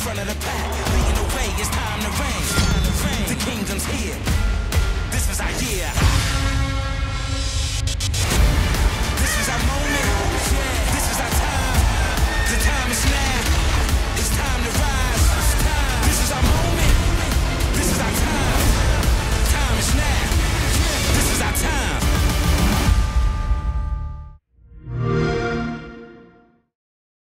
front of the pack,